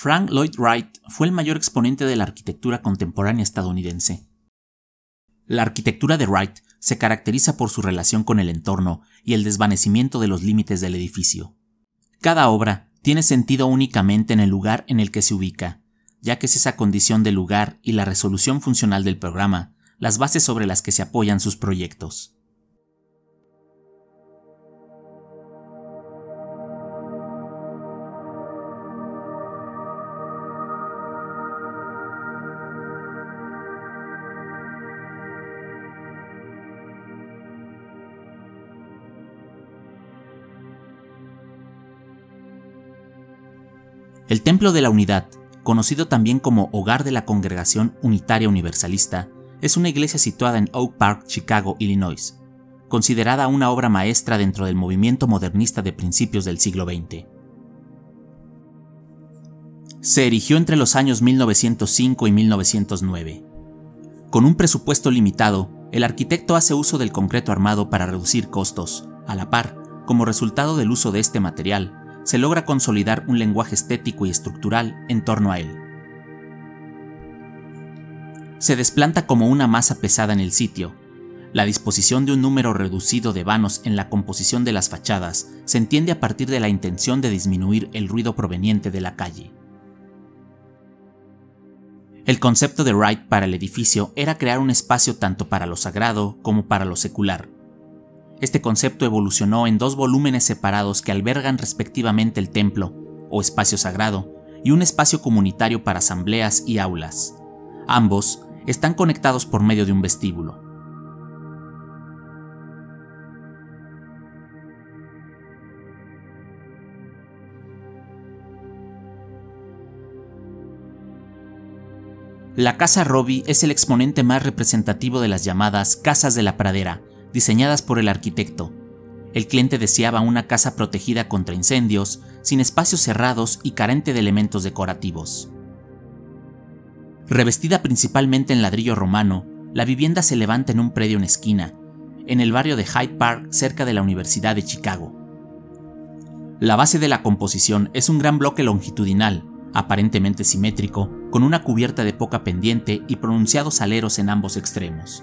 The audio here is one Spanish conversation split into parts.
Frank Lloyd Wright fue el mayor exponente de la arquitectura contemporánea estadounidense. La arquitectura de Wright se caracteriza por su relación con el entorno y el desvanecimiento de los límites del edificio. Cada obra tiene sentido únicamente en el lugar en el que se ubica, ya que es esa condición del lugar y la resolución funcional del programa las bases sobre las que se apoyan sus proyectos. El Templo de la Unidad, conocido también como Hogar de la Congregación Unitaria Universalista, es una iglesia situada en Oak Park, Chicago, Illinois, considerada una obra maestra dentro del movimiento modernista de principios del siglo XX. Se erigió entre los años 1905 y 1909. Con un presupuesto limitado, el arquitecto hace uso del concreto armado para reducir costos. A la par, como resultado del uso de este material, se logra consolidar un lenguaje estético y estructural en torno a él. Se desplanta como una masa pesada en el sitio. La disposición de un número reducido de vanos en la composición de las fachadas se entiende a partir de la intención de disminuir el ruido proveniente de la calle. El concepto de Wright para el edificio era crear un espacio tanto para lo sagrado como para lo secular, este concepto evolucionó en dos volúmenes separados que albergan respectivamente el templo, o espacio sagrado, y un espacio comunitario para asambleas y aulas. Ambos están conectados por medio de un vestíbulo. La Casa Robbie es el exponente más representativo de las llamadas Casas de la Pradera, diseñadas por el arquitecto. El cliente deseaba una casa protegida contra incendios, sin espacios cerrados y carente de elementos decorativos. Revestida principalmente en ladrillo romano, la vivienda se levanta en un predio en esquina, en el barrio de Hyde Park cerca de la Universidad de Chicago. La base de la composición es un gran bloque longitudinal, aparentemente simétrico, con una cubierta de poca pendiente y pronunciados aleros en ambos extremos.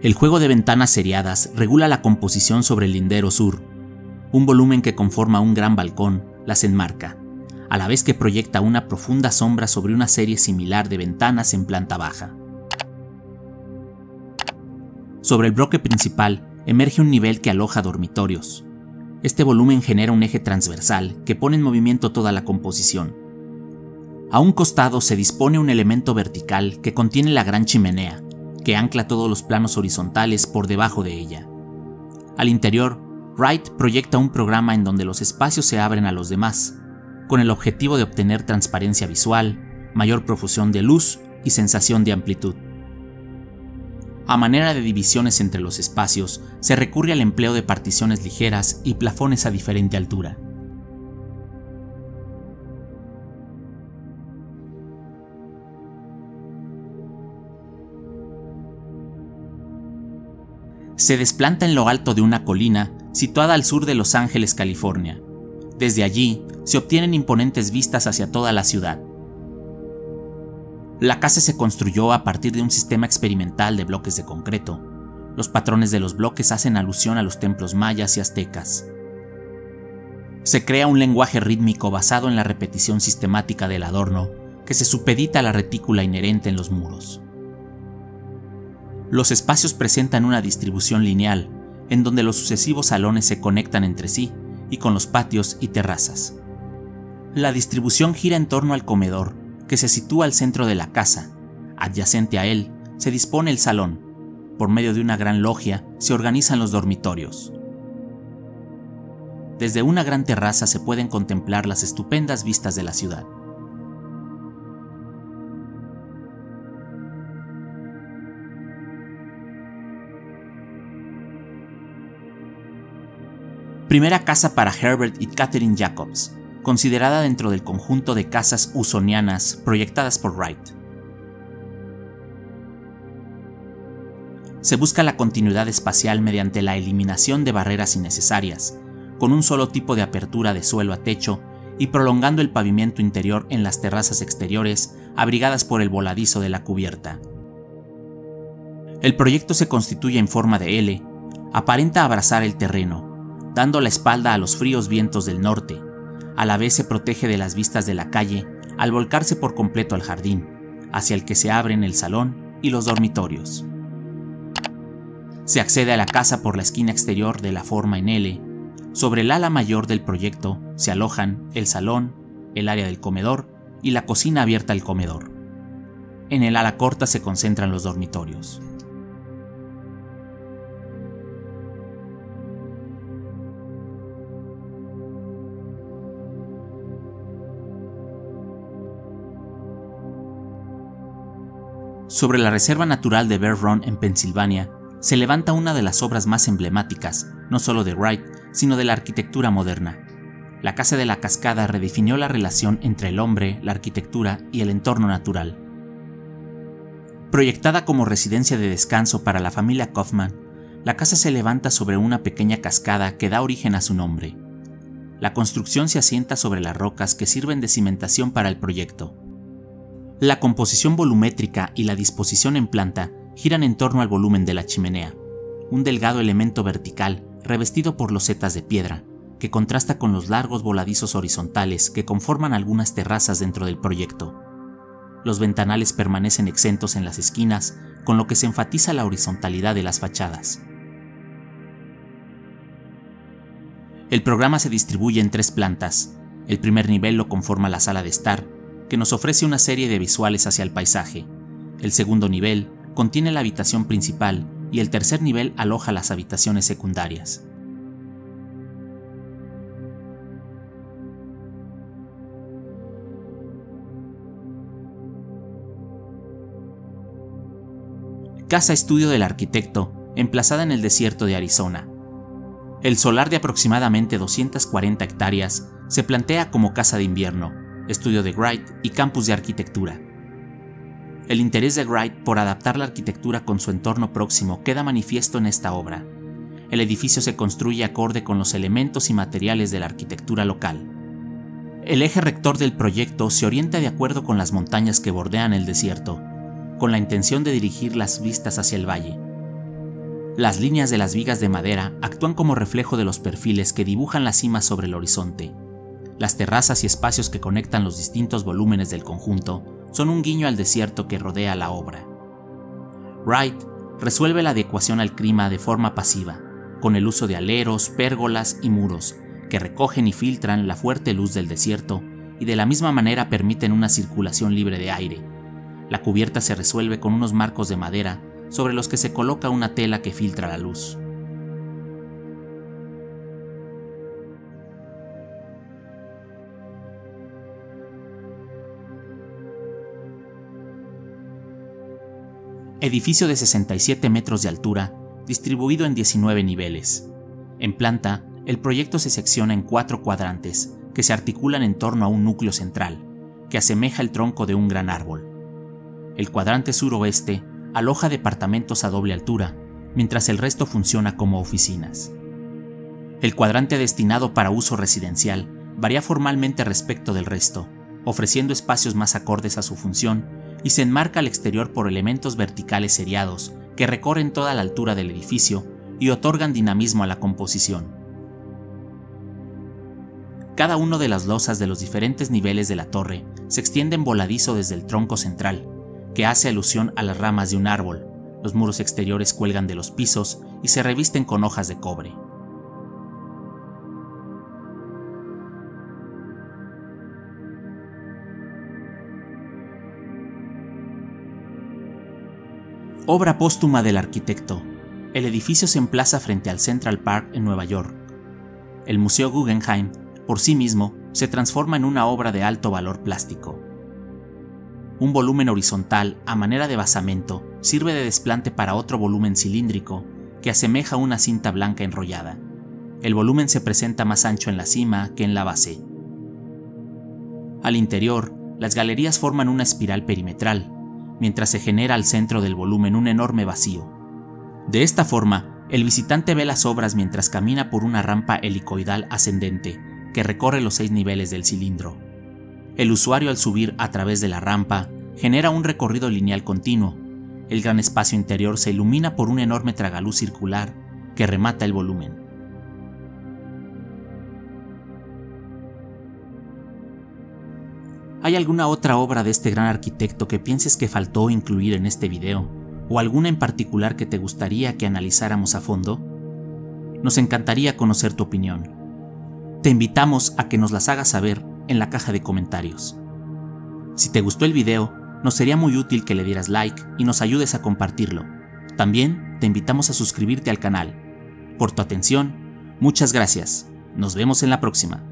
El juego de ventanas seriadas regula la composición sobre el lindero sur. Un volumen que conforma un gran balcón las enmarca, a la vez que proyecta una profunda sombra sobre una serie similar de ventanas en planta baja. Sobre el bloque principal emerge un nivel que aloja dormitorios. Este volumen genera un eje transversal que pone en movimiento toda la composición. A un costado se dispone un elemento vertical que contiene la gran chimenea, que ancla todos los planos horizontales por debajo de ella. Al interior, Wright proyecta un programa en donde los espacios se abren a los demás, con el objetivo de obtener transparencia visual, mayor profusión de luz y sensación de amplitud. A manera de divisiones entre los espacios, se recurre al empleo de particiones ligeras y plafones a diferente altura. Se desplanta en lo alto de una colina situada al sur de Los Ángeles, California. Desde allí se obtienen imponentes vistas hacia toda la ciudad. La casa se construyó a partir de un sistema experimental de bloques de concreto. Los patrones de los bloques hacen alusión a los templos mayas y aztecas. Se crea un lenguaje rítmico basado en la repetición sistemática del adorno, que se supedita a la retícula inherente en los muros. Los espacios presentan una distribución lineal, en donde los sucesivos salones se conectan entre sí y con los patios y terrazas. La distribución gira en torno al comedor, que se sitúa al centro de la casa. Adyacente a él se dispone el salón. Por medio de una gran logia se organizan los dormitorios. Desde una gran terraza se pueden contemplar las estupendas vistas de la ciudad. Primera casa para Herbert y Catherine Jacobs, considerada dentro del conjunto de casas usonianas proyectadas por Wright. Se busca la continuidad espacial mediante la eliminación de barreras innecesarias, con un solo tipo de apertura de suelo a techo y prolongando el pavimento interior en las terrazas exteriores, abrigadas por el voladizo de la cubierta. El proyecto se constituye en forma de L, aparenta abrazar el terreno, dando la espalda a los fríos vientos del norte, a la vez se protege de las vistas de la calle al volcarse por completo al jardín, hacia el que se abren el salón y los dormitorios. Se accede a la casa por la esquina exterior de la forma en L. Sobre el ala mayor del proyecto se alojan el salón, el área del comedor y la cocina abierta al comedor. En el ala corta se concentran los dormitorios. Sobre la Reserva Natural de Bear Run en Pensilvania, se levanta una de las obras más emblemáticas, no solo de Wright, sino de la arquitectura moderna. La Casa de la Cascada redefinió la relación entre el hombre, la arquitectura y el entorno natural. Proyectada como residencia de descanso para la familia Kaufman, la casa se levanta sobre una pequeña cascada que da origen a su nombre. La construcción se asienta sobre las rocas que sirven de cimentación para el proyecto. La composición volumétrica y la disposición en planta giran en torno al volumen de la chimenea, un delgado elemento vertical revestido por losetas de piedra, que contrasta con los largos voladizos horizontales que conforman algunas terrazas dentro del proyecto. Los ventanales permanecen exentos en las esquinas, con lo que se enfatiza la horizontalidad de las fachadas. El programa se distribuye en tres plantas. El primer nivel lo conforma la sala de estar, que nos ofrece una serie de visuales hacia el paisaje. El segundo nivel contiene la habitación principal y el tercer nivel aloja las habitaciones secundarias. Casa estudio del arquitecto, emplazada en el desierto de Arizona. El solar de aproximadamente 240 hectáreas se plantea como casa de invierno, estudio de Wright y campus de arquitectura. El interés de Wright por adaptar la arquitectura con su entorno próximo queda manifiesto en esta obra. El edificio se construye acorde con los elementos y materiales de la arquitectura local. El eje rector del proyecto se orienta de acuerdo con las montañas que bordean el desierto, con la intención de dirigir las vistas hacia el valle. Las líneas de las vigas de madera actúan como reflejo de los perfiles que dibujan la cima sobre el horizonte. Las terrazas y espacios que conectan los distintos volúmenes del conjunto son un guiño al desierto que rodea la obra. Wright resuelve la adecuación al clima de forma pasiva, con el uso de aleros, pérgolas y muros, que recogen y filtran la fuerte luz del desierto y de la misma manera permiten una circulación libre de aire. La cubierta se resuelve con unos marcos de madera sobre los que se coloca una tela que filtra la luz. Edificio de 67 metros de altura, distribuido en 19 niveles. En planta, el proyecto se secciona en cuatro cuadrantes, que se articulan en torno a un núcleo central, que asemeja el tronco de un gran árbol. El cuadrante suroeste aloja departamentos a doble altura, mientras el resto funciona como oficinas. El cuadrante destinado para uso residencial varía formalmente respecto del resto, ofreciendo espacios más acordes a su función y se enmarca al exterior por elementos verticales seriados que recorren toda la altura del edificio y otorgan dinamismo a la composición. Cada uno de las losas de los diferentes niveles de la torre se extiende en voladizo desde el tronco central, que hace alusión a las ramas de un árbol. Los muros exteriores cuelgan de los pisos y se revisten con hojas de cobre. Obra póstuma del arquitecto. El edificio se emplaza frente al Central Park en Nueva York. El Museo Guggenheim, por sí mismo, se transforma en una obra de alto valor plástico. Un volumen horizontal, a manera de basamento, sirve de desplante para otro volumen cilíndrico, que asemeja una cinta blanca enrollada. El volumen se presenta más ancho en la cima que en la base. Al interior, las galerías forman una espiral perimetral, mientras se genera al centro del volumen un enorme vacío. De esta forma, el visitante ve las obras mientras camina por una rampa helicoidal ascendente, que recorre los seis niveles del cilindro. El usuario al subir a través de la rampa genera un recorrido lineal continuo. El gran espacio interior se ilumina por un enorme tragaluz circular que remata el volumen. ¿Hay alguna otra obra de este gran arquitecto que pienses que faltó incluir en este video? ¿O alguna en particular que te gustaría que analizáramos a fondo? Nos encantaría conocer tu opinión. Te invitamos a que nos las hagas saber en la caja de comentarios. Si te gustó el video, nos sería muy útil que le dieras like y nos ayudes a compartirlo. También te invitamos a suscribirte al canal. Por tu atención, muchas gracias. Nos vemos en la próxima.